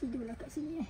Tidurlah kat sini eh.